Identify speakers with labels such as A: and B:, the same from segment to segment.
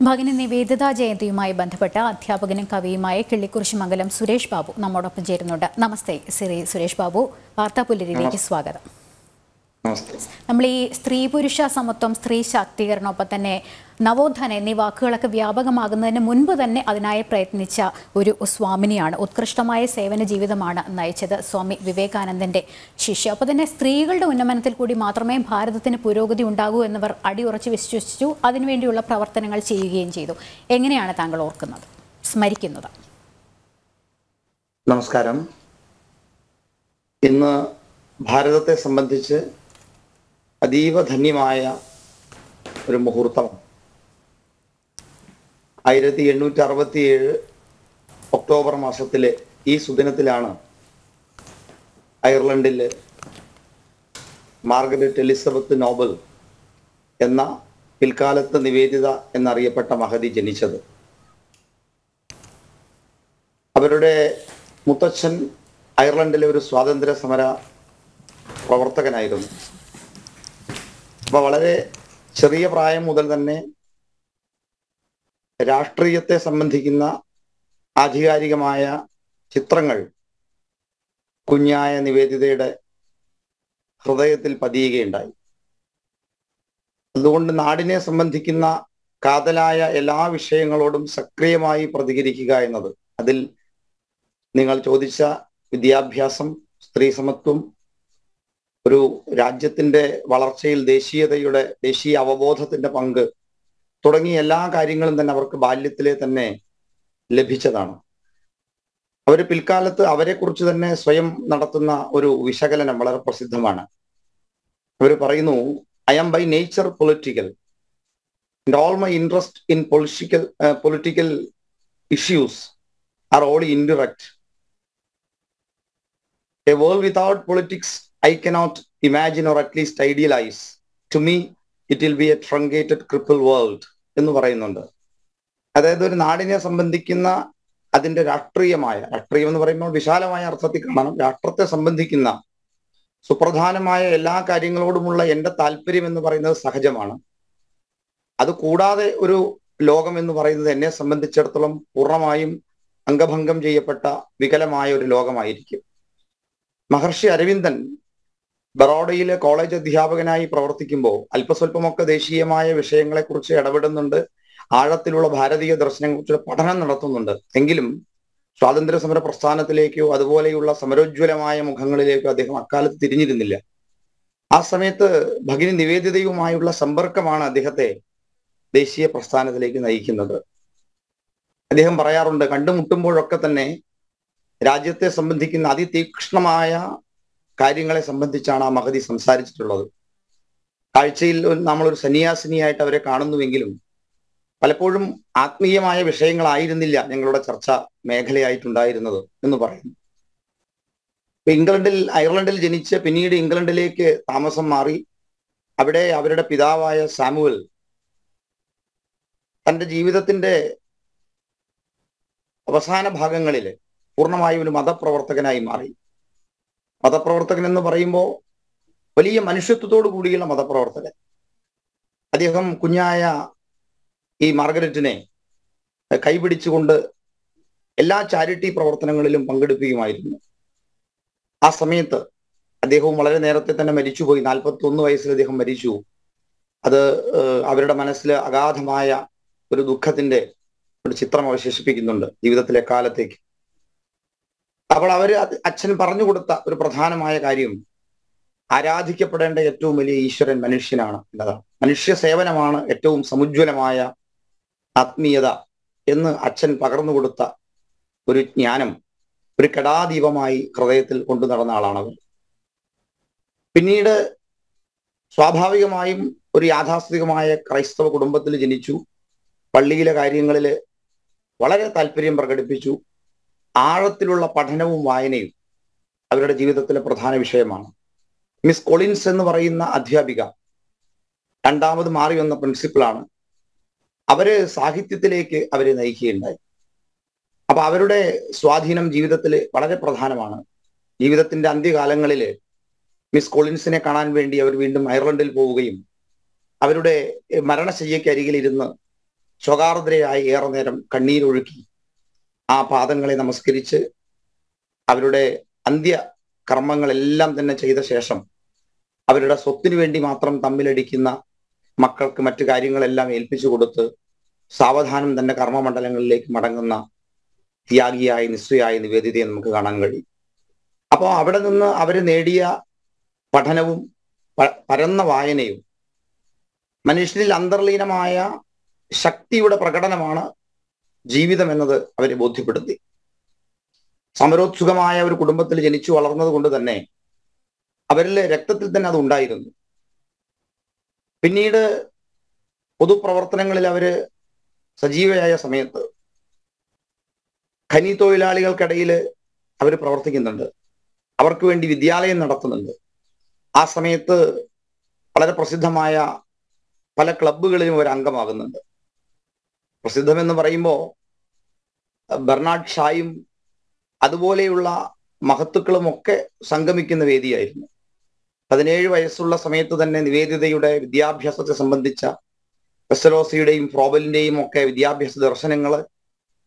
A: ഭഗിനി നിവേദിത ജയന്തിയുമായി ബന്ധപ്പെട്ട അധ്യാപകനും കവിയുമായ കിള്ളിക്കുറിശി മംഗലം സുരേഷ് ബാബു നമ്മോടൊപ്പം ചേരുന്നുണ്ട്. നമസ്തേ ശ്രീ സുരേഷ് ബാബു. വാർത്താപുല്ലരിയിലേക്ക് സ്വാഗതം. നമ്മൾ ഈ സ്ത്രീ പുരുഷ സമത്വം സ്ത്രീ ശാക്തീകരണം ഒപ്പം തന്നെ നവോത്ഥാനം എന്നീ വാക്കുകളൊക്കെ വ്യാപകമാകുന്നതിന് മുൻപ് തന്നെ അതിനായി പ്രയത്നിച്ച ഒരു സ്വാമിനിയാണ്. ഉത്കൃഷ്ടമായ സേവന ജീവിതമാണ് നയിച്ചത് സ്വാമി വിവേകാനന്ദന്റെ ശിഷ്യ. അപ്പോൾ തന്നെ സ്ത്രീകളുടെ ഉന്നമനത്തിൽ കൂടി മാത്രമേ ഭാരതത്തിന് പുരോഗതി ഉണ്ടാകൂ എന്നിവർ അടിയുറച്ച് വിശ്വസിച്ചു. അതിനുവേണ്ടിയുള്ള പ്രവർത്തനങ്ങൾ ചെയ്യുകയും ചെയ്തു. എങ്ങനെയാണ് താങ്കൾ ഓർക്കുന്നത്? സ്മരിക്കുന്നത്.
B: നമസ്കാരം. ഇന്ന് ഭാരതത്തെ സംബന്ധിച്ച് അതീവ ധന്യമായ ഒരു മുഹൂർത്തമാണ്. ആയിരത്തി എണ്ണൂറ്റി അറുപത്തിയേഴ് ഒക്ടോബർ മാസത്തിലെ ഈ സുദിനത്തിലാണ് അയർലൻഡിൽ മാർഗരറ്റ് എലിസബത്ത് നോബൽ എന്ന പിൽക്കാലത്ത് നിവേദിത എന്നറിയപ്പെട്ട മഹതി ജനിച്ചത്. അവരുടെ മുത്തച്ഛൻ അയർലൻഡിലെ ഒരു സ്വാതന്ത്ര്യ സമര പ്രവർത്തകനായിരുന്നു. അപ്പൊ വളരെ ചെറിയ പ്രായം മുതൽ തന്നെ രാഷ്ട്രീയത്തെ സംബന്ധിക്കുന്ന ആധികാരികമായ ചിത്രങ്ങൾ കുഞ്ഞായ നിവേദിതയുടെ ഹൃദയത്തിൽ പതിയുകയുണ്ടായി. അതുകൊണ്ട് നാടിനെ സംബന്ധിക്കുന്ന കാതലായ എല്ലാ വിഷയങ്ങളോടും സക്രിയമായി പ്രതികരിക്കുക എന്നത് അതിൽ നിങ്ങൾ ചോദിച്ച വിദ്യാഭ്യാസം സ്ത്രീ സമത്വം ഒരു രാജ്യത്തിന്റെ വളർച്ചയിൽ ദേശീയതയുടെ ദേശീയ അവബോധത്തിന്റെ പങ്ക് തുടങ്ങിയ എല്ലാ കാര്യങ്ങളും തന്നെ അവർക്ക് ബാല്യത്തിലെ തന്നെ ലഭിച്ചതാണ്. അവർ പിൽക്കാലത്ത് അവരെക്കുറിച്ച് തന്നെ സ്വയം നടത്തുന്ന ഒരു വിശകലനം വളരെ പ്രസിദ്ധമാണ്. അവർ പറയുന്നു I am by nature political all my interest in political political issues are all indirect a world without politics, I cannot imagine or at least least to me it will be a truncated cripple world എന്ന് പറയുന്നുണ്ട്. അതായത് ഒരു നാടിനെ സംബന്ധിക്കുന്ന അതിന്റെ രാഷ്ട്രീയമായ രാഷ്ട്രീയം എന്ന് പറയുമ്പോൾ വിശാലമായ അർത്ഥത്തിൽ കാണണം രാഷ്ട്രത്തെ സംബന്ധിക്കുന്ന സുപ്രധാനമായ എല്ലാ കാര്യങ്ങളോടുമുള്ള എന്റെ താല്പര്യം എന്ന് പറയുന്നത് സഹജമാണ്. അത് കൂടാതെ ഒരു ലോകം എന്ന് പറയുന്നത് എന്നെ സംബന്ധിച്ചിടത്തോളം പൂർണമായും അംഗഭംഗം ചെയ്യപ്പെട്ട വികലമായ ഒരു ലോകമായിരിക്കും. മഹർഷി അരവിന്ദൻ ബറോഡയിലെ കോളേജ് അധ്യാപകനായി പ്രവർത്തിക്കുമ്പോൾ അല്പസ്വല്പമൊക്കെ ദേശീയമായ വിഷയങ്ങളെക്കുറിച്ച് ഇടപെടുന്നുണ്ട്. ആഴത്തിലുള്ള ഭാരതീയ ദർശനങ്ങളെക്കുറിച്ച് പഠനം നടത്തുന്നുണ്ട്. എങ്കിലും സ്വാതന്ത്ര്യ സമര പ്രസ്ഥാനത്തിലേക്കോ അതുപോലെയുള്ള സമരോജ്വലമായ മുഖങ്ങളിലേക്കോ അദ്ദേഹം അക്കാലത്ത് തിരിഞ്ഞിരുന്നില്ല. ആ സമയത്ത് ഭഗിനി നിവേദിതയുമായുള്ള സമ്പർക്കമാണ് അദ്ദേഹത്തെ ദേശീയ പ്രസ്ഥാനത്തിലേക്ക് നയിക്കുന്നത്. അദ്ദേഹം പറയാറുണ്ട് കണ്ടുമുട്ടുമ്പോഴൊക്കെ തന്നെ രാജ്യത്തെ സംബന്ധിക്കുന്ന അതിതീക്ഷ്ണമായ കാര്യങ്ങളെ സംബന്ധിച്ചാണ് ആ മഹതി സംസാരിച്ചിട്ടുള്ളത്. കാഴ്ചയിൽ നമ്മളൊരു സന്യാസിനിയായിട്ട് അവരെ കാണുന്നുവെങ്കിലും പലപ്പോഴും ആത്മീയമായ വിഷയങ്ങളായിരുന്നില്ല ഞങ്ങളുടെ ചർച്ച മേഖലയായിട്ടുണ്ടായിരുന്നത് എന്ന് പറയുന്നു. ഇംഗ്ലണ്ടിൽ അയർലൻഡിൽ ജനിച്ച് പിന്നീട് ഇംഗ്ലണ്ടിലേക്ക് താമസം മാറി അവിടെ അവരുടെ പിതാവായ സാമുവൽ തന്റെ ജീവിതത്തിന്റെ അവസാന ഭാഗങ്ങളിൽ പൂർണമായും ഒരു മതപ്രവർത്തകനായി മാറി. മതപ്രവർത്തകൻ എന്ന് പറയുമ്പോൾ വലിയ മനുഷ്യത്വത്തോടു കൂടിയുള്ള മതപ്രവർത്തകൻ. അദ്ദേഹം കുഞ്ഞായ ഈ മാർഗരറ്റിനെ കൈപിടിച്ചുകൊണ്ട് എല്ലാ ചാരിറ്റി പ്രവർത്തനങ്ങളിലും പങ്കെടുപ്പിക്കുമായിരുന്നു ആ സമയത്ത് അദ്ദേഹവും വളരെ നേരത്തെ തന്നെ മരിച്ചുപോയി. നാൽപ്പത്തി ഒന്ന് വയസ്സിൽ അദ്ദേഹം മരിച്ചു. അത് അവരുടെ മനസ്സിൽ അഗാധമായ ഒരു ദുഃഖത്തിന്റെ ഒരു ചിത്രം അവശേഷിപ്പിക്കുന്നുണ്ട് ജീവിതത്തിലെ കാലത്തേക്ക്. അപ്പോൾ അവർ അച്ഛൻ പറഞ്ഞു കൊടുത്ത ഒരു പ്രധാനമായ കാര്യം ആരാധിക്കപ്പെടേണ്ട ഏറ്റവും വലിയ ഈശ്വരൻ മനുഷ്യനാണ് എന്നതാണ്. മനുഷ്യ സേവനമാണ് ഏറ്റവും സമുജ്വലമായ ആത്മീയത എന്ന് അച്ഛൻ പകർന്നു കൊടുത്ത ഒരു ജ്ഞാനം ഒരു കടാദീപമായി ഹൃദയത്തിൽ കൊണ്ടു നടന്ന ആളാണവർ പിന്നീട് സ്വാഭാവികമായും ഒരു യാഥാസ്ഥിതികമായ ക്രൈസ്തവ കുടുംബത്തിൽ ജനിച്ചു. പള്ളിയിലെ കാര്യങ്ങളിൽ വളരെ താല്പര്യം പ്രകടിപ്പിച്ചു. ആഴത്തിലുള്ള പഠനവും വായനയും അവരുടെ ജീവിതത്തിലെ പ്രധാന വിഷയമാണ്. മിസ് കൊളിൻസ് എന്ന് പറയുന്ന അധ്യാപിക രണ്ടാമത് മാറി വന്ന പ്രിൻസിപ്പിളാണ് അവർ സാഹിത്യത്തിലേക്ക് അവരെ നയിക്കുകയുണ്ടായി. അപ്പൊ അവരുടെ സ്വാധീനം ജീവിതത്തിൽ വളരെ പ്രധാനമാണ്. ജീവിതത്തിന്റെ അന്ത്യകാലങ്ങളിൽ മിസ് കൊളിൻസിനെ കാണാൻ വേണ്ടി അവർ വീണ്ടും അയർലൻഡിൽ പോവുകയും അവരുടെ മരണശയ്യയ്ക്കരികിലിരുന്ന് സ്വകാർദ്രയായി ഏറെ നേരം കണ്ണീരൊഴുക്കി ആ പാദങ്ങളെ നമസ്കരിച്ച് അവരുടെ അന്ത്യ കർമ്മങ്ങളെല്ലാം തന്നെ ചെയ്ത ശേഷം അവരുടെ സ്വത്തിനു വേണ്ടി മാത്രം തമ്മിലടിക്കുന്ന മക്കൾക്ക് മറ്റു കാര്യങ്ങളെല്ലാം ഏൽപ്പിച്ചു കൊടുത്ത് സാവധാനം തന്നെ കർമ്മമണ്ഡലങ്ങളിലേക്ക് മടങ്ങുന്ന ത്യാഗിയായ നിസ്വയായ നിവേദിതയെ നമുക്ക് കാണാൻ കഴിയും. അപ്പോൾ അവിടെ നിന്ന് അവർ നേടിയ പഠനവും പരന്ന വായനയും മനുഷ്യനിൽ അന്തർലീനമായ ശക്തിയുടെ പ്രകടനമാണ് ജീവിതം എന്നത് അവരെ ബോധ്യപ്പെടുത്തി. സമരോത്സുകമായ ഒരു കുടുംബത്തിൽ ജനിച്ചു വളർന്നത് കൊണ്ട് തന്നെ അവരിലെ രക്തത്തിൽ തന്നെ അത് ഉണ്ടായിരുന്നു. പിന്നീട് പൊതുപ്രവർത്തനങ്ങളിൽ അവർ സജീവയായ സമയത്ത് ഖനി തൊഴിലാളികൾക്കിടയിൽ അവർ പ്രവർത്തിക്കുന്നുണ്ട്. അവർക്ക് വേണ്ടി വിദ്യാലയം നടത്തുന്നുണ്ട്. ആ സമയത്ത് വളരെ പ്രസിദ്ധമായ പല ക്ലബുകളിലും അവർ അംഗമാകുന്നുണ്ട് പ്രസിദ്ധമെന്ന് പറയുമ്പോൾ ബെർണാഡ് ഷായും അതുപോലെയുള്ള മഹത്തുക്കളും ഒക്കെ സംഗമിക്കുന്ന വേദിയായിരുന്നു. പതിനേഴ് വയസ്സുള്ള സമയത്ത് തന്നെ നിവേദിതയുടെ വിദ്യാഭ്യാസത്തെ സംബന്ധിച്ച പെസലോസിയുടെയും ഫ്രോബലിന്റെയും ഒക്കെ വിദ്യാഭ്യാസ ദർശനങ്ങൾ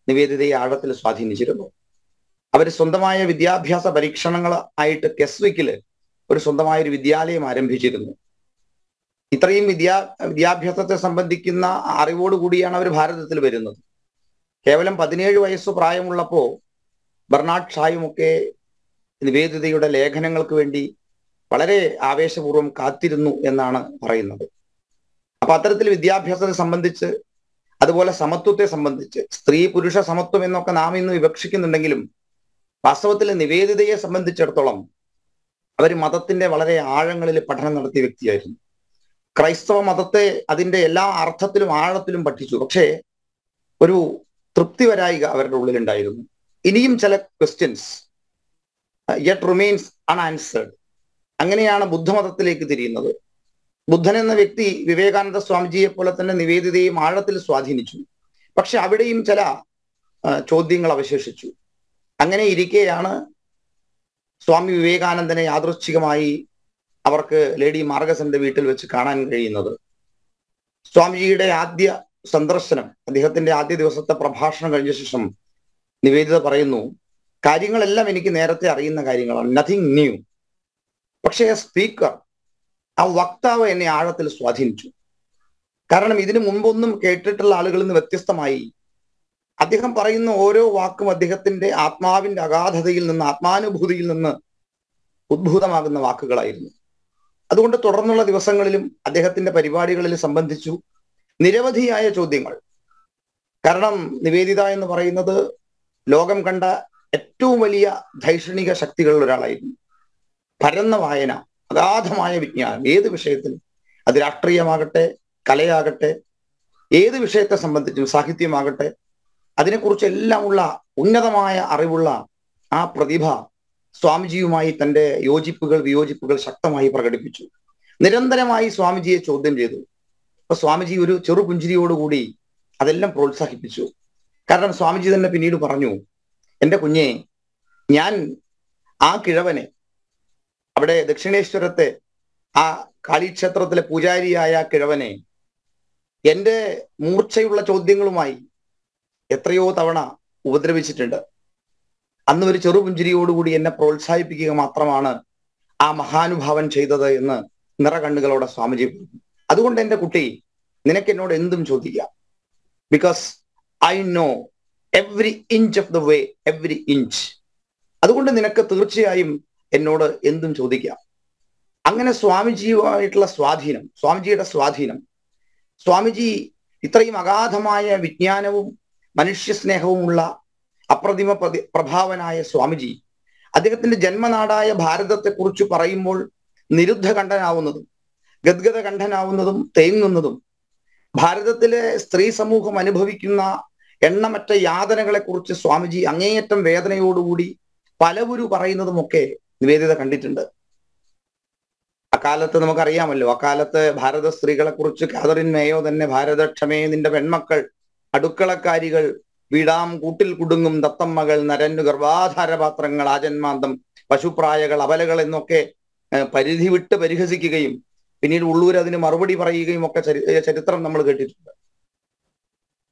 B: നിവേദിതയെ ആഴത്തിൽ സ്വാധീനിച്ചിരുന്നു. അവർ സ്വന്തമായ വിദ്യാഭ്യാസ പരീക്ഷണങ്ങൾ ആയിട്ട് കെസ്വിക്കിൽ ഒരു സ്വന്തമായ ഒരു വിദ്യാലയം ആരംഭിച്ചിരുന്നു. ഇത്രയും വിദ്യാ വിദ്യാഭ്യാസത്തെ സംബന്ധിക്കുന്ന അറിവോടുകൂടിയാണ് അവർ ഭാരതത്തിൽ വരുന്നത്. കേവലം പതിനേഴ് വയസ്സ് പ്രായമുള്ളപ്പോ ബർണാഡ് ഷായുമൊക്കെ നിവേദിതയുടെ ലേഖനങ്ങൾക്ക് വേണ്ടി വളരെ ആവേശപൂർവം കാത്തിരുന്നു എന്നാണ് പറയുന്നത്. അപ്പൊ അത്തരത്തിൽ വിദ്യാഭ്യാസത്തെ സംബന്ധിച്ച് അതുപോലെ സമത്വത്തെ സംബന്ധിച്ച് സ്ത്രീ പുരുഷ സമത്വം എന്നൊക്കെ നാം ഇന്ന് വിവക്ഷിക്കുന്നുണ്ടെങ്കിലും വാസ്തവത്തിൽ നിവേദിതയെ സംബന്ധിച്ചിടത്തോളം അവർ മതത്തിന്റെ വളരെ ആഴങ്ങളിൽ പഠനം നടത്തിയ വ്യക്തിയായിരുന്നു. ക്രൈസ്തവ മതത്തെ അതിന്റെ എല്ലാ അർത്ഥത്തിലും ആഴത്തിലും പഠിച്ചു. പക്ഷേ ഒരു തൃപ്തി വരായിക അവരുടെ ഉള്ളിലുണ്ടായിരുന്നു. ഇനിയും ചില ക്വസ്റ്റ്യൻസ് യെറ്റ് റിമെയിൻസ് അൺആൻസേർഡ് അങ്ങനെയാണ് ബുദ്ധമതത്തിലേക്ക് തിരിയുന്നത്. ബുദ്ധൻ എന്ന വ്യക്തി വിവേകാനന്ദ സ്വാമിജിയെ പോലെ തന്നെ നിവേദിതയും ആഴത്തിൽ സ്വാധീനിച്ചു. പക്ഷെ അവിടെയും ചില ചോദ്യങ്ങൾ അവശേഷിച്ചു. അങ്ങനെ ഇരിക്കെയാണ് സ്വാമി വിവേകാനന്ദനെ യാദൃച്ഛികമായി അവർക്ക് ലേഡി മാർഗസന്റെ വീട്ടിൽ വെച്ച് കാണാൻ കഴിയുന്നത്. സ്വാമിജിയുടെ ആദ്യ സന്ദർശനം അദ്ദേഹത്തിന്റെ ആദ്യ ദിവസത്തെ പ്രഭാഷണം കഴിഞ്ഞ ശേഷം നിവേദിത പറയുന്നു കാര്യങ്ങളെല്ലാം എനിക്ക് നേരത്തെ അറിയുന്ന കാര്യങ്ങളാണ്. നത്തിങ് ന്യൂ പക്ഷേ സ്പീക്കർ ആ വക്താവ് എന്നെ ആഴത്തിൽ സ്വാധീനിച്ചു. കാരണം ഇതിനു മുമ്പൊന്നും കേട്ടിട്ടുള്ള ആളുകളിൽ നിന്ന് വ്യത്യസ്തമായി അദ്ദേഹം പറയുന്ന ഓരോ വാക്കും അദ്ദേഹത്തിന്റെ ആത്മാവിന്റെ അഗാധതയിൽ നിന്ന് ആത്മാനുഭൂതിയിൽ നിന്ന് ഉദ്ഭൂതമാകുന്ന വാക്കുകളായിരുന്നു. അതുകൊണ്ട് തുടർന്നുള്ള ദിവസങ്ങളിലും അദ്ദേഹത്തിന്റെ പരിപാടികളിൽ സംബന്ധിച്ചു നിരവധിയായ ചോദ്യങ്ങൾ. കാരണം നിവേദിത എന്ന് പറയുന്നത് ലോകം കണ്ട ഏറ്റവും വലിയ ധൈഷണിക ശക്തികളിൽ ഒരാളായിരുന്നു. പരന്ന വായന അഗാധമായ വിജ്ഞാനം. ഏത് വിഷയത്തിലും അത് രാഷ്ട്രീയമാകട്ടെ കലയാകട്ടെ ഏത് വിഷയത്തെ സംബന്ധിച്ചും സാഹിത്യമാകട്ടെ അതിനെക്കുറിച്ച് എല്ലാമുള്ള ഉന്നതമായ അറിവുള്ള ആ പ്രതിഭ സ്വാമിജിയുമായി തന്റെ യോജിപ്പുകൾ വിയോജിപ്പുകൾ ശക്തമായി പ്രകടിപ്പിച്ചു. നിരന്തരമായി സ്വാമിജിയെ ചോദ്യം ചെയ്തു. അപ്പൊ സ്വാമിജി ഒരു ചെറു പുഞ്ചിരിയോടുകൂടി അതെല്ലാം പ്രോത്സാഹിപ്പിച്ചു. കാരണം സ്വാമിജി തന്നെ പിന്നീട് പറഞ്ഞു എന്റെ കുഞ്ഞെ ഞാൻ ആ കിഴവനെ അവിടെ ദക്ഷിണേശ്വരത്തെ ആ കാളിക്ഷേത്രത്തിലെ പൂജാരിയായ കിഴവനെ എന്റെ മൂർച്ചയുള്ള ചോദ്യങ്ങളുമായി എത്രയോ തവണ ഉപദ്രവിച്ചിട്ടുണ്ട്. അന്ന് ഒരു ചെറുപുഞ്ചിരിയോടുകൂടി എന്നെ പ്രോത്സാഹിപ്പിക്കുക മാത്രമാണ് ആ മഹാനുഭാവൻ ചെയ്തത് എന്ന് നിറകണ്ണുകളോടെ സ്വാമിജി പറഞ്ഞു. അതുകൊണ്ട് എന്റെ കുട്ടി നിനക്ക് എന്നോട് എന്തും ചോദിക്കാം. Because I know every inch of the way every inch അതുകൊണ്ട് നിനക്ക് തീർച്ചയായും എന്നോട് എന്തും ചോദിക്കാം. അങ്ങനെ സ്വാമിജിയുമായിട്ടുള്ള സ്വാധീനം സ്വാമിജിയുടെ സ്വാധീനം സ്വാമിജി ഇത്രയും അഗാധമായ വിജ്ഞാനവും മനുഷ്യ സ്നേഹവുമുള്ള അപ്രതിമ പ്രതി പ്രഭാവനായ സ്വാമിജി അദ്ദേഹത്തിന്റെ ജന്മനാടായ ഭാരതത്തെക്കുറിച്ച് പറയുമ്പോൾ നിരുദ്ധകണ്ഠനാവുന്നതും ഗദ്ഗത കണ്ഠനാവുന്നതും തേങ്ങുന്നതും ഭാരതത്തിലെ സ്ത്രീ സമൂഹം അനുഭവിക്കുന്ന എണ്ണമറ്റ യാതനകളെ കുറിച്ച് സ്വാമിജി അങ്ങേയറ്റം വേദനയോടുകൂടി പലവുരു പറയുന്നതുമൊക്കെ നിവേദിത കണ്ടിട്ടുണ്ട്. അക്കാലത്ത് നമുക്കറിയാമല്ലോ അക്കാലത്ത് ഭാരത സ്ത്രീകളെ കുറിച്ച് കാതറിൻ മേയോ തന്നെ ഭാരതക്ഷമേ നിന്റെ പെൺമക്കൾ അടുക്കളക്കാരികൾ വീടാം കൂട്ടിൽ കുടുങ്ങും ദത്തമ്മകൾ നരന്നു ഗർഭാധാരപാത്രങ്ങൾ ആജന്മാന്തം പശുപ്രായകൾ അവലകൾ എന്നൊക്കെ പരിധി വിട്ട് പരിഹസിക്കുകയും പിന്നീട് ഉള്ളൂർ അതിന് മറുപടി പറയുകയും ഒക്കെ ചരിത്രം നമ്മൾ കേട്ടിട്ടുണ്ട്.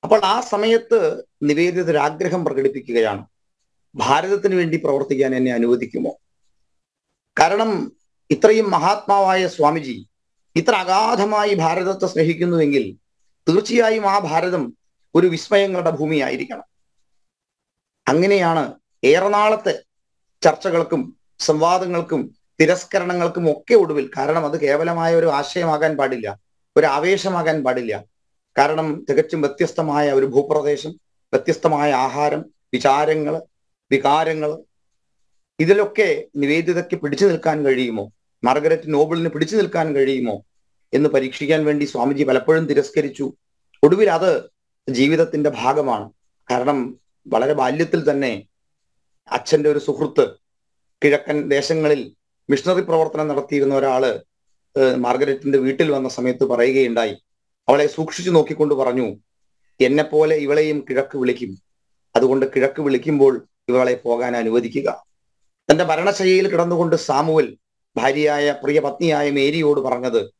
B: അപ്പോൾ ആ സമയത്ത് നിവേദിത ഒരു പ്രകടിപ്പിക്കുകയാണ്. ഭാരതത്തിന് വേണ്ടി പ്രവർത്തിക്കാൻ എന്നെ അനുവദിക്കുമോ? കാരണം ഇത്രയും മഹാത്മാവായ സ്വാമിജി ഇത്ര അഗാധമായി ഭാരതത്തെ സ്നേഹിക്കുന്നുവെങ്കിൽ തീർച്ചയായും ആ ഭാരതം ഒരു വിസ്മയങ്ങളുടെ ഭൂമിയായിരിക്കണം. അങ്ങനെയാണ് ഏറെ നാളത്തെ ചർച്ചകൾക്കും സംവാദങ്ങൾക്കും തിരസ്കരണങ്ങൾക്കും ഒക്കെ ഒടുവിൽ കാരണം അത് കേവലമായ ഒരു ആശയമാകാൻ പാടില്ല ഒരു ആവേശമാകാൻ പാടില്ല. കാരണം തികച്ചും വ്യത്യസ്തമായ ഒരു ഭൂപ്രദേശം വ്യത്യസ്തമായ ആഹാരം വിചാരങ്ങൾ വികാരങ്ങൾ. ഇതിലൊക്കെ നിവേദിതയ്ക്ക് പിടിച്ചു നിൽക്കാൻ കഴിയുമോ? മാർഗരറ്റ് നോബിളിന് പിടിച്ചു നിൽക്കാൻ കഴിയുമോ? എന്ന് പരീക്ഷിക്കാൻ വേണ്ടി സ്വാമിജി പലപ്പോഴും തിരസ്കരിച്ചു. ഒടുവിൽ അത് ജീവിതത്തിന്റെ ഭാഗമാണ്. കാരണം വളരെ ബാല്യത്തിൽ തന്നെ അച്ഛന്റെ ഒരു സുഹൃത്ത് കിഴക്കൻ ദേശങ്ങളിൽ മിഷണറി പ്രവർത്തനം നടത്തിയിരുന്ന ഒരാൾ മാർഗരറ്റിന്റെ വീട്ടിൽ വന്ന സമയത്ത് പറയുകയുണ്ടായി. അവളെ സൂക്ഷിച്ചു നോക്കിക്കൊണ്ട് പറഞ്ഞു എന്നെ പോലെ ഇവളെയും കിഴക്ക് വിളിക്കും. അതുകൊണ്ട് കിഴക്ക് വിളിക്കുമ്പോൾ ഇവളെ പോകാൻ അനുവദിക്കുക. തന്റെ ഭരണശൈലിയിൽ കിടന്നുകൊണ്ട് സാമുവൽ ഭാര്യയായ പ്രിയ പത്നിയായ മേരിയോട് പറഞ്ഞത്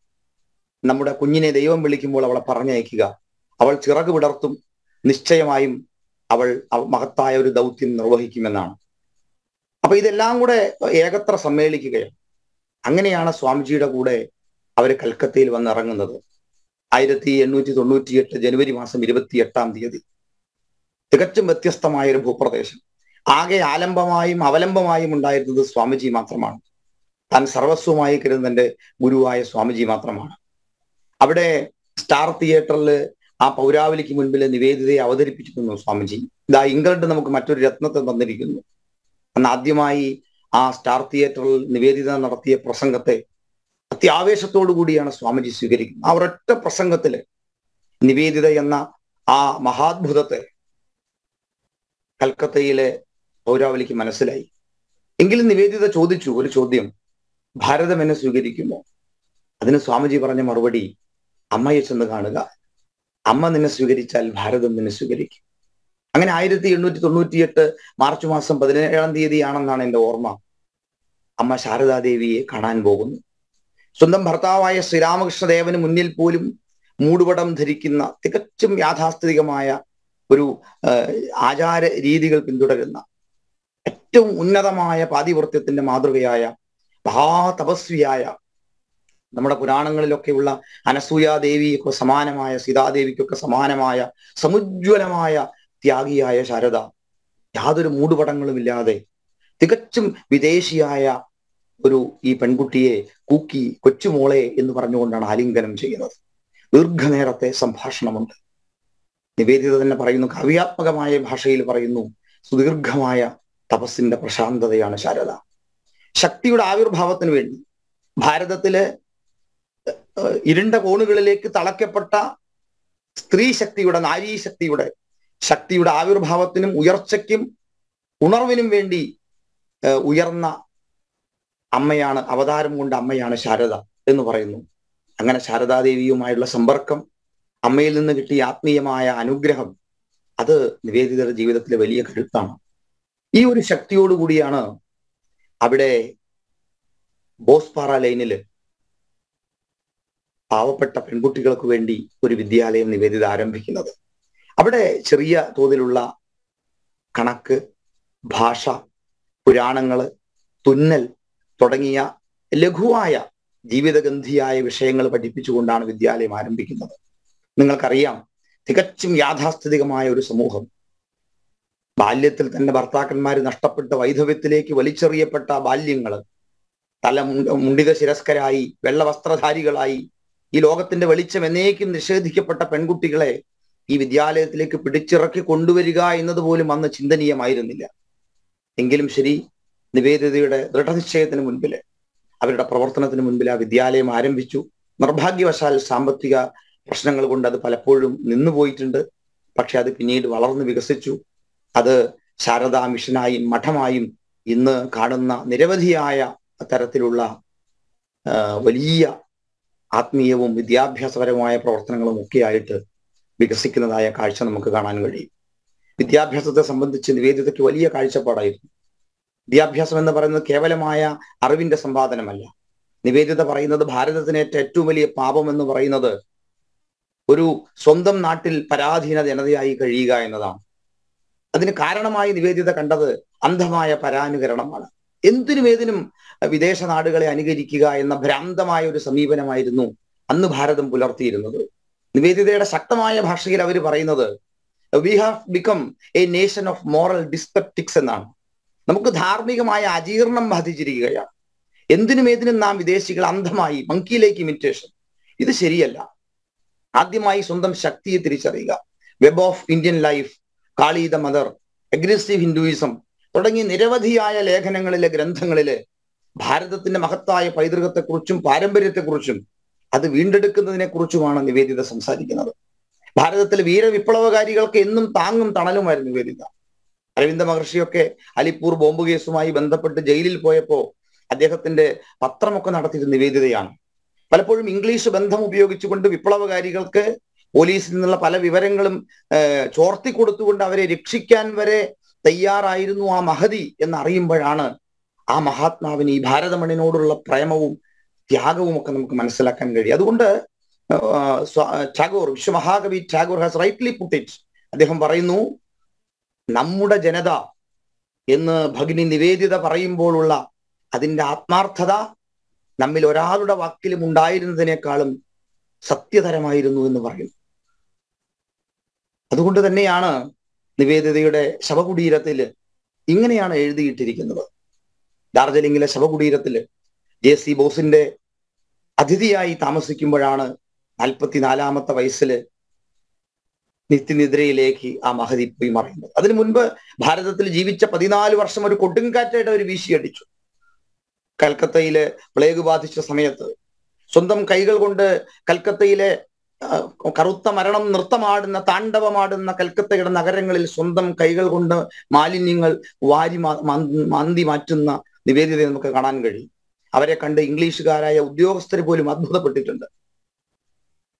B: നമ്മുടെ കുഞ്ഞിനെ ദൈവം വിളിക്കുമ്പോൾ അവളെ പറഞ്ഞയക്കുക. അവൾ ചിറക് വിടർത്തും. നിശ്ചയമായും അവൾ മഹത്തായ ഒരു ദൗത്യം നിർവഹിക്കുമെന്നാണ്. അപ്പൊ ഇതെല്ലാം കൂടെ ഏകത്ര സമ്മേളിക്കുകയാണ്. അങ്ങനെയാണ് സ്വാമിജിയുടെ കൂടെ അവർ കൽക്കത്തയിൽ വന്നിറങ്ങുന്നത്. ആയിരത്തി എണ്ണൂറ്റി തൊണ്ണൂറ്റിയെട്ട് ജനുവരി മാസം ഇരുപത്തി എട്ടാം തീയതി. തികച്ചും വ്യത്യസ്തമായ ഒരു ഭൂപ്രദേശം. ആകെ ആലംബമായും അവലംബമായും ഉണ്ടായിരുന്നത് സ്വാമിജി മാത്രമാണ്. താൻ സർവസ്വമായി കരുതുന്നതിന്റെ ഗുരുവായ സ്വാമിജി മാത്രമാണ്. അവിടെ സ്റ്റാർ തിയേറ്ററിൽ ആ പൗരാവലിക്ക് മുൻപിൽ നിവേദിതയെ അവതരിപ്പിച്ചിരുന്നു സ്വാമിജി. ഇതാ ഇംഗ്ലണ്ട് നമുക്ക് മറ്റൊരു രത്നത്തെ തന്നിരിക്കുന്നു. അന്ന് ആദ്യമായി ആ സ്റ്റാർ തിയേറ്ററിൽ നിവേദിത നടത്തിയ പ്രസംഗത്തെ അത്യാവേശത്തോടു കൂടിയാണ് സ്വാമിജി സ്വീകരിക്കുന്നത്. ആ ഒരൊറ്റ പ്രസംഗത്തിൽ നിവേദിത എന്ന ആ മഹാത്ഭുതത്തെ കൽക്കത്തയിലെ പൗരാവലിക്ക് മനസ്സിലായി. എങ്കിലും നിവേദിത ചോദിച്ചു ഒരു ചോദ്യം. ഭാരതം എന്നെ സ്വീകരിക്കുമോ? അതിന് സ്വാമിജി പറഞ്ഞ മറുപടി അമ്മയെ ചെന്ന് കാണുക. അമ്മ നിന്നെ സ്വീകരിച്ചാൽ ഭാരതം നിന്നെ സ്വീകരിക്കും. അങ്ങനെ ആയിരത്തി എണ്ണൂറ്റി തൊണ്ണൂറ്റിയെട്ട് മാർച്ച് മാസം പതിനേഴാം തീയതിയാണെന്നാണ് എന്റെ ഓർമ്മ. അമ്മ ശാരദാദേവിയെ കാണാൻ പോകുന്നു. സ്വന്തം ഭർത്താവായ ശ്രീരാമകൃഷ്ണദേവന് മുന്നിൽ പോലും മൂടുപടം ധരിക്കുന്ന തികച്ചും യാഥാസ്ഥിതികമായ ഒരു ആചാര രീതികൾ പിന്തുടരുന്ന ഏറ്റവും ഉന്നതമായ പാതിവൃത്യത്തിന്റെ മാതൃകയായ മഹാതപസ്വിയായ നമ്മുടെ പുരാണങ്ങളിലൊക്കെയുള്ള അനസൂയാദേവിയൊക്കെ സമാനമായ സീതാദേവിക്കൊക്കെ സമാനമായ സമുജ്വലമായ ത്യാഗിയായ ശാരദ. യാതൊരു മൂടുപടങ്ങളും ഇല്ലാതെ തികച്ചും വിദേശിയായ ഒരു ഈ പെൺകുട്ടിയെ കൂക്കി കൊച്ചുമോളെ എന്ന് പറഞ്ഞുകൊണ്ടാണ് ആലിംഗനം ചെയ്യുന്നത്. ദീർഘനേരത്തെ സംഭാഷണമുണ്ട്. നിവേദിത തന്നെ പറയുന്നു കാവ്യാത്മകമായ ഭാഷയിൽ പറയുന്നു സുദീർഘമായ തപസ്സിന്റെ പ്രശാന്തതയാണ് ശാരദ. ശക്തിയുടെ ആവിർഭാവത്തിന് വേണ്ടി ഭാരതത്തിലെ ഇരുണ്ട കോണുകളിലേക്ക് തളയ്ക്കപ്പെട്ട സ്ത്രീ ശക്തിയുടെ നാരീ ശക്തിയുടെ ശക്തിയുടെ ആവിർഭാവത്തിനും ഉയർച്ചയ്ക്കും ഉണർവിനും വേണ്ടി ഉയർന്ന അമ്മയാണ് അവതാരം കൊണ്ട് അമ്മയാണ് ശാരദ എന്ന് പറയുന്നു. അങ്ങനെ ശാരദാദേവിയുമായുള്ള സമ്പർക്കം അമ്മയിൽ നിന്ന് കിട്ടിയ ആത്മീയമായ അനുഗ്രഹം അത് നിവേദിതരുടെ ജീവിതത്തിലെ വലിയ കരുത്താണ്. ഈ ഒരു ശക്തിയോടുകൂടിയാണ് അവിടെ ബോസ്പാറ ലൈനിൽ പാവപ്പെട്ട പെൺകുട്ടികൾക്ക് വേണ്ടി ഒരു വിദ്യാലയം നിവേദിത ആരംഭിക്കുന്നത്. അവിടെ ചെറിയ തോതിലുള്ള കണക്ക് ഭാഷ പുരാണങ്ങൾ തുന്നൽ തുടങ്ങിയ ലഘുവായ ജീവിതഗന്ധിയായ വിഷയങ്ങൾ പഠിപ്പിച്ചുകൊണ്ടാണ് വിദ്യാലയം ആരംഭിക്കുന്നത്. നിങ്ങൾക്കറിയാം തികച്ചും യാഥാസ്ഥിതികമായ ഒരു സമൂഹം. ബാല്യത്തിൽ തന്നെ ഭർത്താക്കന്മാർ നഷ്ടപ്പെട്ട വൈധവ്യത്തിലേക്ക് വലിച്ചെറിയപ്പെട്ട ബാല്യങ്ങൾ തല മുണ്ടിത ശിരസ്കരായി വെള്ളവസ്ത്രധാരികളായി ഈ ലോകത്തിന്റെ വെളിച്ചം എന്നേക്കും നിഷേധിക്കപ്പെട്ട പെൺകുട്ടികളെ ഈ വിദ്യാലയത്തിലേക്ക് പിടിച്ചിറക്കി കൊണ്ടുവരിക എന്നത് പോലും അന്ന് ചിന്തനീയമായിരുന്നില്ല. എങ്കിലും ശരി നിവേദിതയുടെ ദൃഢനിശ്ചയത്തിന് മുൻപിൽ അവരുടെ പ്രവർത്തനത്തിന് മുൻപിൽ ആ വിദ്യാലയം ആരംഭിച്ചു. നിർഭാഗ്യവശാൽ സാമ്പത്തിക പ്രശ്നങ്ങൾ കൊണ്ട് അത് പലപ്പോഴും നിന്നുപോയിട്ടുണ്ട് പക്ഷെ അത് പിന്നീട് വളർന്നു വികസിച്ചു. അത് ശാരദാ മിഷനായും മഠമായും ഇന്ന് കാണുന്ന നിരവധിയായ തരത്തിലുള്ള വലിയ ആത്മീയവും വിദ്യാഭ്യാസപരവുമായ പ്രവർത്തനങ്ങളും ഒക്കെയായിട്ട് വികസിക്കുന്നതായ കാഴ്ച നമുക്ക് കാണാൻ കഴിയും. വിദ്യാഭ്യാസത്തെ സംബന്ധിച്ച് നിവേദിതയ്ക്ക് വലിയ കാഴ്ചപ്പാടായിരുന്നു. വിദ്യാഭ്യാസം എന്ന് പറയുന്നത് കേവലമായ അറിവിന്റെ സമ്പാദനമല്ല. നിവേദിത പറയുന്നത് ഭാരതത്തിനേറ്റ ഏറ്റവും വലിയ പാപം എന്ന് പറയുന്നത് ഒരു സ്വന്തം നാട്ടിൽ പരാധീന ജനതയായി കഴിയുക എന്നതാണ്. അതിന് കാരണമായി നിവേദിത കണ്ടത് അന്ധമായ പരാനുകരണമാണ്. എന്തിനും ഏതിനും വിദേശ നാടുകളെ അനുകരിക്കുക എന്ന ഭ്രാന്തമായ ഒരു സമീപനമായിരുന്നു അന്ന് ഭാരതം പുലർത്തിയിരുന്നത്. നിവേദിതയുടെ ശക്തമായ ഭാഷയിൽ അവർ പറയുന്നത് we have become a nation of moral dyspeptics എന്നാണ്. നമുക്ക് ധാർമ്മികമായ അജീർണം ബാധിച്ചിരിക്കുകയാണ്. എന്തിനും ഏതിനും നാം വിദേശികൾ അന്ധമായി മങ്കിയിലേക്ക് ഇമിറ്റേഷൻ ഇത് ശരിയല്ല. ആദ്യമായി സ്വന്തം ശക്തിയെ തിരിച്ചറിയുക. Web of Indian life Kali the mother aggressive Hinduism തുടങ്ങിയ നിരവധിയായ ലേഖനങ്ങളിലെ ഗ്രന്ഥങ്ങളിലെ ഭാരതത്തിന്റെ മഹത്തായ പൈതൃകത്തെക്കുറിച്ചും പാരമ്പര്യത്തെക്കുറിച്ചും അത് വീണ്ടെടുക്കുന്നതിനെ കുറിച്ചുമാണ് നിവേദിത സംസാരിക്കുന്നത്. ഭാരതത്തിലെ വീരവിപ്ലവകാരികൾക്ക് എന്നും താങ്ങും തണലുമായിരുന്നു നിവേദിത. അരവിന്ദ മഹർഷിയൊക്കെ അലിപ്പൂർ ബോംബ് കേസുമായി ബന്ധപ്പെട്ട് ജയിലിൽ പോയപ്പോ അദ്ദേഹത്തിന്റെ പത്രമൊക്കെ നടത്തിയിരുന്ന നിവേദിതയാണ്. പലപ്പോഴും ഇംഗ്ലീഷ് ബന്ധം ഉപയോഗിച്ചുകൊണ്ട് വിപ്ലവകാരികൾക്ക് പോലീസിൽ നിന്നുള്ള പല വിവരങ്ങളും ചോർത്തി കൊടുത്തുകൊണ്ട് അവരെ രക്ഷിക്കാൻ വരെ തയ്യാറായിരുന്നു ആ മഹതി എന്നറിയുമ്പോഴാണ് ആ മഹാത്മാവിന് ഈ ഭാരതമണ്ണിനോടുള്ള പ്രേമവും ത്യാഗവും ഒക്കെ നമുക്ക് മനസ്സിലാക്കാൻ കഴിയും അതുകൊണ്ട് Tagore വിശ്വമഹാകവി Tagore has rightly put it അദ്ദേഹം പറയുന്നു നമ്മുടെ ജനത എന്ന് ഭഗിനി നിവേദിത പറയുമ്പോഴുള്ള അതിന്റെ ആത്മാർത്ഥത നമ്മിൽ ഒരാളുടെ വാക്കിലും ഉണ്ടായിരുന്നതിനേക്കാളും സത്യതരമായിരുന്നു എന്ന് പറയുന്നു. അതുകൊണ്ട് തന്നെയാണ് നിവേദിതയുടെ ശവകുടീരത്തിൽ ഇങ്ങനെയാണ് എഴുതിയിട്ടിരിക്കുന്നത്. ഡാർജിലിംഗിലെ ശവകുടീരത്തിൽ ജെ സി ബോസിന്റെ അതിഥിയായി താമസിക്കുമ്പോഴാണ് നാൽപ്പത്തിനാലാമത്തെ വയസ്സിൽ നിത്യനിദ്രയിലേക്ക് ആ മഹതി പോയി മറയുന്നത്. അതിനു മുൻപ് ഭാരതത്തിൽ ജീവിച്ച പതിനാല് വർഷം ഒരു കൊടുങ്കാറ്റായിട്ട് അവർ വീശിയടിച്ചു. കൽക്കത്തയിലെ പ്ലേഗ് ബാധിച്ച സമയത്ത് സ്വന്തം കൈകൾ കൊണ്ട് കൽക്കത്തയിലെ കറുത്ത മരണം നൃത്തമാടുന്ന താണ്ഡവമാടുന്ന കൽക്കത്തയുടെ നഗരങ്ങളിൽ സ്വന്തം കൈകൾ കൊണ്ട് മാലിന്യങ്ങൾ വാരി മാന്തി മാറ്റുന്ന നിവേദ്യത നമുക്ക് കാണാൻ കഴിയും. അവരെ കണ്ട് ഇംഗ്ലീഷുകാരായ ഉദ്യോഗസ്ഥർ പോലും അത്ഭുതപ്പെട്ടിട്ടുണ്ട്.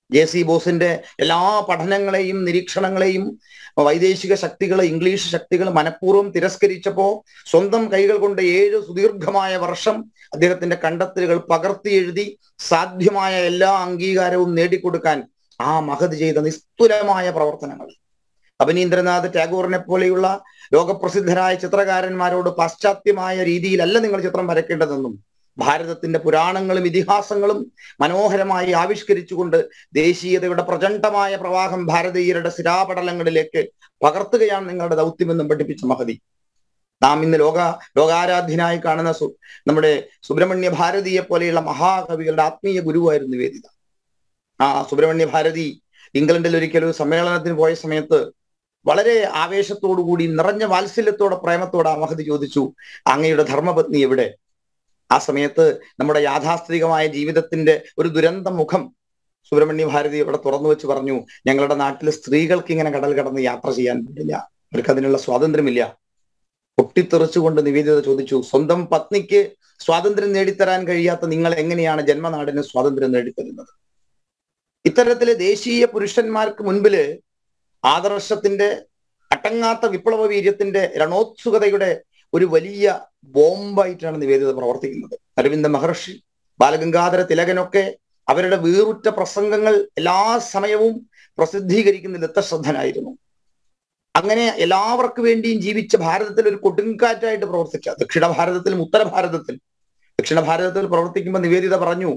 B: ജെ സി ബോസിന്റെ എല്ലാ പഠനങ്ങളെയും നിരീക്ഷണങ്ങളെയും വൈദേശിക ശക്തികൾ ഇംഗ്ലീഷ് ശക്തികൾ മനഃപൂർവം തിരസ്കരിച്ചപ്പോ സ്വന്തം കൈകൾ കൊണ്ട് ഏഴ് സുദീർഘമായ വർഷം അദ്ദേഹത്തിന്റെ കണ്ടെത്തലുകൾ പകർത്തി എഴുതി സാധ്യമായ എല്ലാ അംഗീകാരവും നേടിക്കൊടുക്കാൻ ആ മഹത് ചെയ്ത നിസ്തുലമായ പ്രവർത്തനങ്ങൾ. അഭിനീന്ദ്രനാഥ് ടാഗോറിനെ പോലെയുള്ള ലോകപ്രസിദ്ധരായ ചിത്രകാരന്മാരോട് പാശ്ചാത്യമായ രീതിയിലല്ല നിങ്ങൾ ചിത്രം വരയ്ക്കേണ്ടതെന്നും ഭാരതത്തിന്റെ പുരാണങ്ങളും ഇതിഹാസങ്ങളും മനോഹരമായി ആവിഷ്കരിച്ചുകൊണ്ട് ദേശീയതയുടെ പ്രചണ്ഡമായ പ്രവാഹം ഭാരതീയരുടെ സ്ഥിരാപടലങ്ങളിലേക്ക് പകർത്തുകയാണ് നിങ്ങളുടെ ദൗത്യമെന്നും പഠിപ്പിച്ച മഹതി. നാം ഇന്ന് ലോക ലോകാരാധ്യനായി കാണുന്ന സു നമ്മുടെ സുബ്രഹ്മണ്യ ഭാരതിയെ പോലെയുള്ള മഹാകവികളുടെ ആത്മീയ ഗുരുവായിരുന്നു നിവേദിത ആ സുബ്രഹ്മണ്യ ഭാരതി ഇംഗ്ലണ്ടിൽ ഒരിക്കലും സമ്മേളനത്തിന് പോയ സമയത്ത് വളരെ ആവേശത്തോടുകൂടി നിറഞ്ഞ വാത്സല്യത്തോടെ പ്രേമത്തോടെ ആ മഹതി ചോദിച്ചു അങ്ങയുടെ ധർമ്മപത്നി എവിടെ? ആ സമയത്ത് നമ്മുടെ യാഥാസ്ഥിതികമായ ജീവിതത്തിന്റെ ഒരു ദുരന്ത മുഖം സുബ്രഹ്മണ്യ ഭാരതി ഇവിടെ തുറന്നു വെച്ച് പറഞ്ഞു ഞങ്ങളുടെ നാട്ടിൽ സ്ത്രീകൾക്ക് ഇങ്ങനെ കടൽ കടന്ന് യാത്ര ചെയ്യാൻ പറ്റില്ല. അവർക്ക് അതിനുള്ള സ്വാതന്ത്ര്യമില്ല. പൊട്ടിത്തെറിച്ചുകൊണ്ട് നിവേദിത ചോദിച്ചു സ്വന്തം പത്നിക്ക് സ്വാതന്ത്ര്യം നേടിത്തരാൻ കഴിയാത്ത നിങ്ങൾ എങ്ങനെയാണ് ജന്മനാടിന് സ്വാതന്ത്ര്യം നേടിത്തരുന്നത്? ഇത്തരത്തിലെ ദേശീയ പുരുഷന്മാർക്ക് മുൻപിൽ ആദർശത്തിന്റെ അട്ടങ്ങാത്ത വിപ്ലവ വീര്യത്തിന്റെ രണോത്സുകതയുടെ ഒരു വലിയ ബോംബായിട്ടാണ് നിവേദിത പ്രവർത്തിക്കുന്നത്. അരവിന്ദ മഹർഷി ബാലഗംഗാധര തിലകനൊക്കെ അവരുടെ വീറുറ്റ പ്രസംഗങ്ങൾ എല്ലാ സമയവും പ്രസിദ്ധീകരിക്കുന്ന ദത്തശ്രദ്ധനായിരുന്നു അങ്ങനെ എല്ലാവർക്കു വേണ്ടിയും ജീവിച്ച ഭാരതത്തിൽ ഒരു കൊടുങ്കാറ്റായിട്ട് പ്രവർത്തിച്ച ദക്ഷിണ ഭാരതത്തിലും ഉത്തര ഭാരതത്തിലും ദക്ഷിണ ഭാരതത്തിൽ പ്രവർത്തിക്കുമ്പോൾ നിവേദിത പറഞ്ഞു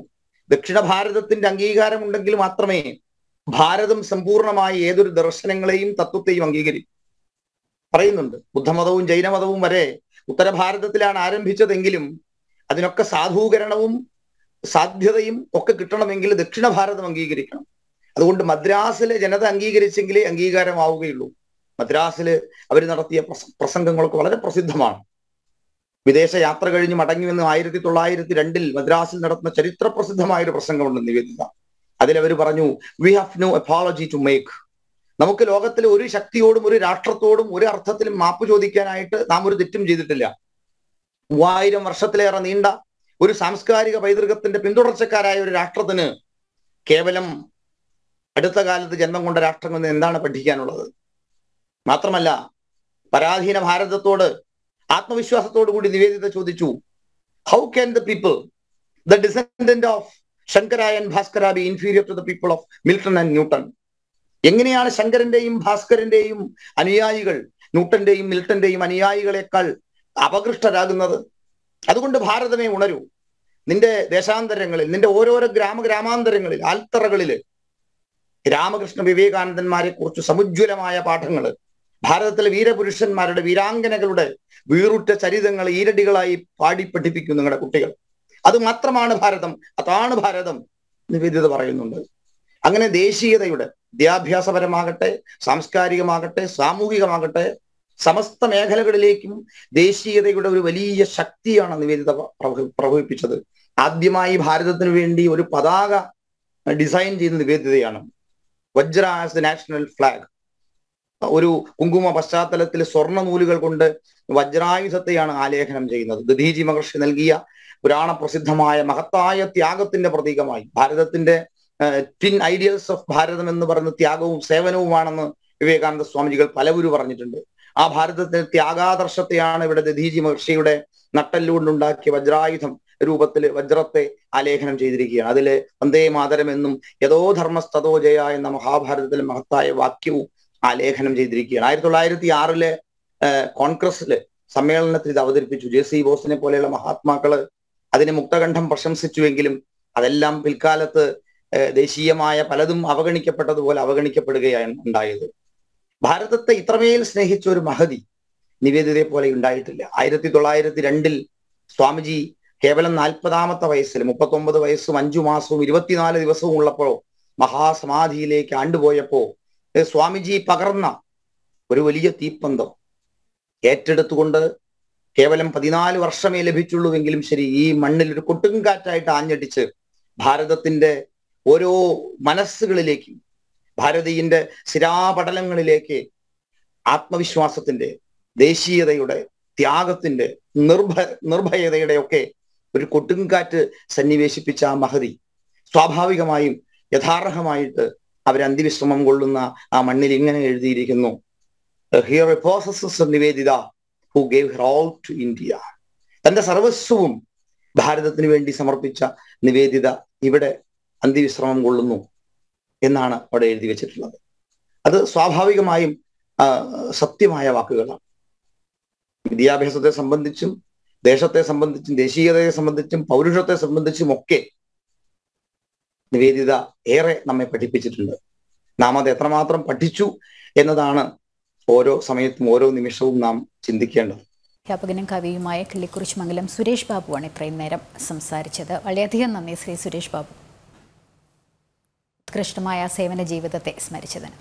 B: ദക്ഷിണ ഭാരതത്തിന്റെ അംഗീകാരം ഉണ്ടെങ്കിൽ മാത്രമേ ഭാരതം സമ്പൂർണമായി ഏതൊരു ദർശനങ്ങളെയും തത്വത്തെയും അംഗീകരിക്കും. പറയുന്നുണ്ട്. ബുദ്ധമതവും ജൈനമതവും വരെ ഉത്തരഭാരതത്തിലാണ് ആരംഭിച്ചതെങ്കിലും അതിനൊക്കെ സാധൂകരണവും സാധ്യതയും ഒക്കെ കിട്ടണമെങ്കിൽ ദക്ഷിണ ഭാരതം അംഗീകരിക്കണം. അതുകൊണ്ട് മദ്രാസിലെ ജനത അംഗീകരിച്ചെങ്കിലേ അംഗീകാരമാവുകയുള്ളൂ. മദ്രാസിൽ അവർ നടത്തിയ പ്രസംഗങ്ങളൊക്കെ വളരെ പ്രസിദ്ധമാണ്. വിദേശ യാത്ര കഴിഞ്ഞ് മടങ്ങി വന്ന് ആയിരത്തി തൊള്ളായിരത്തി രണ്ടിൽ മദ്രാസിൽ നടത്തുന്ന ചരിത്ര പ്രസിദ്ധമായ ഒരു പ്രസംഗമുണ്ട് നിവേദിത. അതിലവർ പറഞ്ഞു we have no apology to make നമുക്ക് ലോകത്തിലെ ഒരു ശക്തിയോടും ഒരു രാഷ്ട്രത്തോടും ഒരു അർത്ഥത്തിലും മാപ്പ് ചോദിക്കാനായിട്ട് നാം ഒരു തെറ്റും ചെയ്തിട്ടില്ല. മൂവായിരം വർഷത്തിലേറെ നീണ്ട ഒരു സാംസ്കാരിക പൈതൃകത്തിന്റെ പിന്തുടർച്ചക്കാരായ ഒരു രാഷ്ട്രത്തിന് കേവലം അടുത്ത കാലത്ത് ജന്മം കൊണ്ട രാഷ്ട്രങ്ങളിൽ എന്താണ് പഠിക്കാനുള്ളത്? മാത്രമല്ല പരാധീന ഭാരതത്തോട് ആത്മവിശ്വാസത്തോടു കൂടി നിവേദിത ചോദിച്ചു how can the people the descendant of Shankara and Bhaskara be inferior to the people of Milton and Newton എങ്ങനെയാണ് ശങ്കരന്റെയും ഭാസ്കരന്റെയും അനുയായികൾ ന്യൂട്ടന്റെയും മിൽട്ടന്റെയും അനുയായികളെക്കാൾ അപകൃഷ്ടരാകുന്നത്? അതുകൊണ്ട് ഭാരതമേ ഉണരൂ. നിന്റെ ദേശാന്തരങ്ങളിൽ നിന്റെ ഓരോരോ ഗ്രാമ ഗ്രാമാന്തരങ്ങളിൽ ആൽത്തറകളിൽ രാമകൃഷ്ണ വിവേകാനന്ദന്മാരെ കുറിച്ച് സമുജ്വലമായ പാഠങ്ങൾ ഭാരതത്തിലെ വീരപുരുഷന്മാരുടെ വീരാംഗനകളുടെ വീറുറ്റ ചരിതങ്ങൾ ഈരടികളായി പാടി പഠിപ്പിക്കും നിങ്ങളുടെ കുട്ടികൾ. അത് മാത്രമാണ് ഭാരതം അതാണ് ഭാരതം നിവേദിത പറയുന്നുണ്ട്. അങ്ങനെ ദേശീയതയുടെ വിദ്യാഭ്യാസപരമാകട്ടെ സാംസ്കാരികമാകട്ടെ സാമൂഹികമാകട്ടെ സമസ്ത മേഖലകളിലേക്കും ദേശീയതയുടെ ഒരു വലിയ ശക്തിയാണ് നിവേദിത പ്രവഹിപ്പിച്ചത്. ആദ്യമായി ഭാരതത്തിന് വേണ്ടി ഒരു പതാക ഡിസൈൻ ചെയ്ത നിവേദിതയാണ്. Vajra as the national flag ഒരു കുങ്കുമ പശ്ചാത്തലത്തിൽ സ്വർണ നൂലുകൾ കൊണ്ട് വജ്രായുധത്തെയാണ് ആലേഖനം ചെയ്യുന്നത്. ദധീജി മഹർഷി നൽകിയ പുരാണ പ്രസിദ്ധമായ മഹത്തായ ത്യാഗത്തിന്റെ പ്രതീകമായി. ഭാരതത്തിന്റെ ട്വിൻ ഐഡിയൽസ് ഓഫ് ഭാരതം എന്ന് പറയുന്ന ത്യാഗവും സേവനവുമാണെന്ന് വിവേകാനന്ദ സ്വാമിജികൾ പലവരും പറഞ്ഞിട്ടുണ്ട്. ആ ഭാരതത്തിന്റെ ത്യാഗാദർശത്തെയാണ് ഇവിടെ ദധീജി മഹർഷിയുടെ നട്ടല്ലുകൊണ്ടുണ്ടാക്കിയ വജ്രായുധം രൂപത്തിൽ വജ്രത്തെ ആലേഖനം ചെയ്തിരിക്കുകയാണ്. അതിൽ വന്ദേ മാതരം എന്നും യഥോ ധർമ്മസ്തതോ ജയ എന്ന മഹാഭാരതത്തിലെ മഹത്തായ വാക്യവും ആലേഖനം ചെയ്തിരിക്കുകയാണ്. ആയിരത്തി തൊള്ളായിരത്തി ആറിലെ കോൺഗ്രസിൽ സമ്മേളനത്തിൽ ഇത് അവതരിപ്പിച്ചു. ജെ സി ബോസിനെ പോലെയുള്ള മഹാത്മാക്കൾ അതിനെ മുക്തകണ്ഠം പ്രശംസിച്ചുവെങ്കിലും അതെല്ലാം പിൽക്കാലത്ത് ദേശീയമായ പലതും അവഗണിക്കപ്പെട്ടതുപോലെ അവഗണിക്കപ്പെടുകയാണ് ഉണ്ടായത് ഭാരതത്തെ ഇത്രമേൽ സ്നേഹിച്ച ഒരു മഹതി നിവേദിതയെ പോലെ ഉണ്ടായിട്ടില്ല. ആയിരത്തി തൊള്ളായിരത്തി രണ്ടിൽ സ്വാമിജി കേവലം നാൽപ്പതാമത്തെ വയസ്സിൽ മുപ്പത്തൊമ്പത് വയസ്സും അഞ്ചു മാസവും ഇരുപത്തിനാല് ദിവസവും ഉള്ളപ്പോൾ മഹാസമാധിയിലേക്ക് ആണ്ടുപോയപ്പോ സ്വാമിജി പകർന്ന ഒരു വലിയ തീപ്പന്തം ഏറ്റെടുത്തുകൊണ്ട് കേവലം പതിനാല് വർഷമേ ലഭിച്ചുള്ളൂവെങ്കിലും ശരി ഈ മണ്ണിൽ ഒരു കൊട്ടുംകാറ്റായിട്ട് ആഞ്ഞടിച്ച് ഭാരതത്തിന്റെ ഓരോ മനസ്സുകളിലേക്കും ഭാരതീയന്റെ ശിരാപടലങ്ങളിലേക്ക് ആത്മവിശ്വാസത്തിന്റെ ദേശീയതയുടെ ത്യാഗത്തിന്റെ നിർഭ നിർഭയതയുടെ ഒക്കെ ഒരു കൊട്ടുങ്കാറ്റ് സന്നിവേശിപ്പിച്ച ആ മഹതി സ്വാഭാവികമായും യഥാർഹമായിട്ട് അവരന്തിവിശ്രമം കൊള്ളുന്ന ആ മണ്ണിൽ ഇങ്ങനെ എഴുതിയിരിക്കുന്നു. Nivedita who gave her all to India തന്റെ സർവസ്വവും ഭാരതത്തിന് വേണ്ടി സമർപ്പിച്ച നിവേദിത ഇവിടെ അന്ത്യവിശ്രമം കൊള്ളുന്നു എന്നാണ് അവിടെ എഴുതി വെച്ചിട്ടുള്ളത്. അത് സ്വാഭാവികമായും സത്യമായ വാക്കുകളാണ്. വിദ്യാഭ്യാസത്തെ സംബന്ധിച്ചും ദേശത്തെ സംബന്ധിച്ചും ദേശീയതയെ സംബന്ധിച്ചും പൗരുഷത്തെ സംബന്ധിച്ചും ഒക്കെ നിവേദിത ഏറെ നമ്മെ പഠിപ്പിച്ചിട്ടുണ്ട്. നാം അത് എത്രമാത്രം പഠിച്ചു എന്നതാണ് ഓരോ സമയത്തും ഓരോ നിമിഷവും നാം ചിന്തിക്കേണ്ടത്.
A: അധ്യാപകനും കവിയുമായ കിള്ളിക്കുറിച്ച് മംഗലം സുരേഷ് ബാബുവാണ് ഇത്രയും നേരം സംസാരിച്ചത്. വളരെയധികം നന്ദി ശ്രീ സുരേഷ് ബാബു. ഉത്കൃഷ്ടമായ സേവന ജീവിതത്തെ സ്മരിച്ചതിന്.